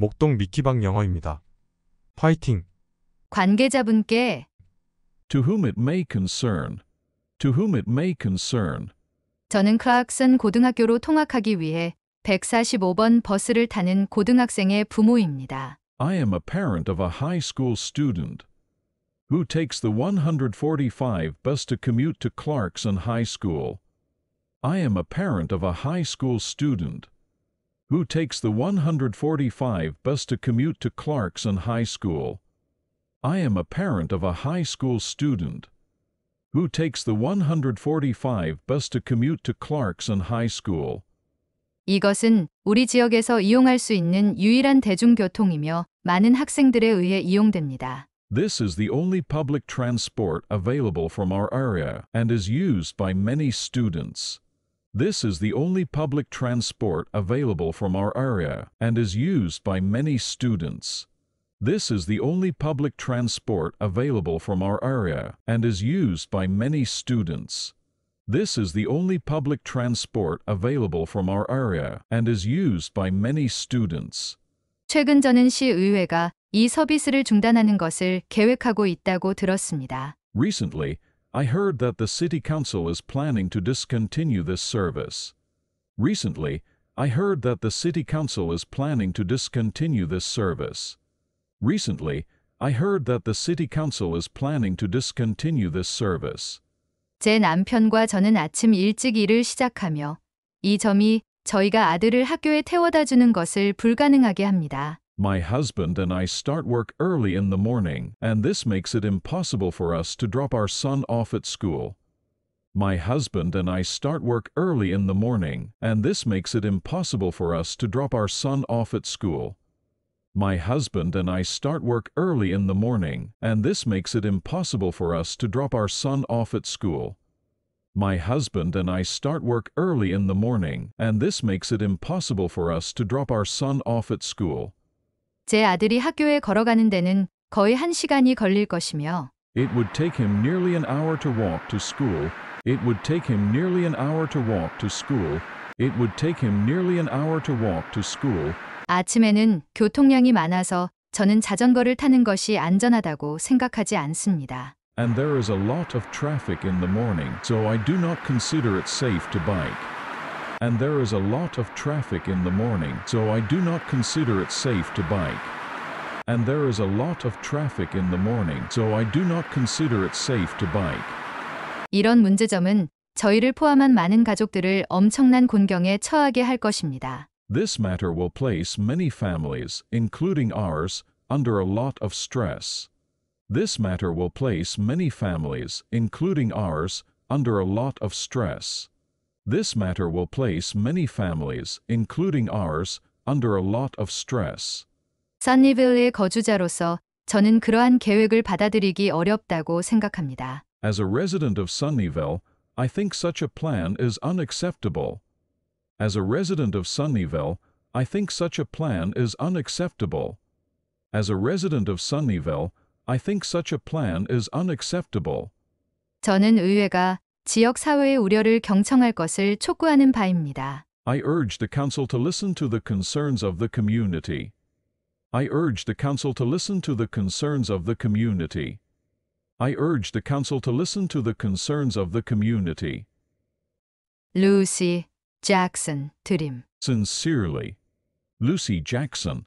목동 미키박 영어입니다. 파이팅! 관계자분께 To whom it may concern. To whom it may concern. 저는 크락슨 고등학교로 통학하기 위해 145번 버스를 타는 고등학생의 부모입니다. I am a parent of a high school student who takes the 145 bus to commute to Clarkson High School. I am a parent of a high school student who takes the 145 bus to commute to Clarkson High School. I am a parent of a high school student who takes the 145 bus to commute to Clarkson High School. 이것은 우리 지역에서 이용할 수 있는 유일한 대중교통이며 많은 학생들에 의해 이용됩니다. This is the only public transport available from our area and is used by many students. This is the only public transport available from our area and is used by many students. This is the only public transport available from our area and is used by many students. This is the only public transport available from our area and is used by many students. 최근 저는 시의회가 이 서비스를 중단하는 것을 계획하고 있다고 들었습니다. Recently, I heard that the City Council is planning to discontinue this service. Recently, I heard that the City Council is planning to discontinue this service. Recently, I heard that the City Council is planning to discontinue this service. 제 남편과 저는 아침 일찍 일을 시작하며 이 점이 저희가 아들을 학교에 태워다 주는 것을 불가능하게 합니다. My husband and I start work early in the morning, and this makes it impossible for us to drop our son off at school. My husband and I start work early in the morning, and this makes it impossible for us to drop our son off at school. My husband and I start work early in the morning, and this makes it impossible for us to drop our son off at school. My husband and I start work early in the morning, and this makes it impossible for us to drop our son off at school. 제 아들이 학교에 걸어가는 데는 거의 한 시간이 걸릴 것이며 It would take him nearly an hour to walk to school. It would take him nearly an hour to walk to school. It would take him nearly an hour to walk to school. 아침에는 교통량이 많아서 저는 자전거를 타는 것이 안전하다고 생각하지 않습니다. And there is a lot of traffic in the morning, so I do not consider it safe to bike. And there is a lot of traffic in the morning, so I do not consider it safe to bike. And there is a lot of traffic in the morning, so I do not consider it safe to bike. 이런 문제점은 저희를 포함한 많은 가족들을 엄청난 곤경에 처하게 할 것입니다. This matter will place many families, including ours, under a lot of stress. This matter will place many families, including ours, under a lot of stress. This matter will place many families, including ours, under a lot of stress. 써니빌의 거주자로서 저는 그러한 계획을 받아들이기 어렵다고 생각합니다. As a resident of Sunnyvale, I think such a plan is unacceptable. As a resident of Sunnyvale, I think such a plan is unacceptable. As a resident of Sunnyvale, I think such a plan is unacceptable. 저는 의회가 지역 사회의 우려를 경청할 것을 촉구하는 바입니다. I urge the Council to listen to the concerns of the community. I urge the Council to listen to the concerns of the community. I urge the Council to listen to the concerns of the community. 루시 잭슨 드림 Sincerely, Lucy Jackson,